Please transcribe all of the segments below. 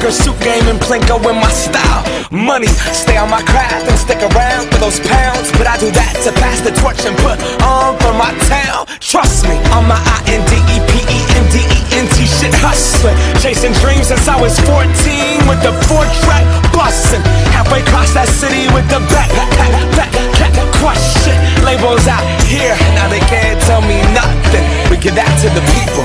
Barker suit game and Plinko in my style. Money, stay on my craft and stick around for those pounds. But I do that to pass the torch and put on for my town. Trust me, on my I N D E P E N D E N T shit hustling. Chasing dreams since I was 14 with the four track bustin'. Halfway across that city with the back, back, back, back, back, crush shit. Labels out here, now they can't tell me nothing. We give that to the people,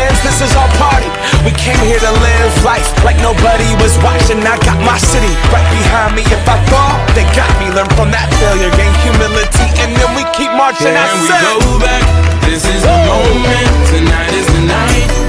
We came here to live life like nobody was watching. I got my city right behind me. If I fall, they got me. Learn from that failure, gain humility, and then we keep marching. I Can we said, go back? This is the moment. Tonight is the night.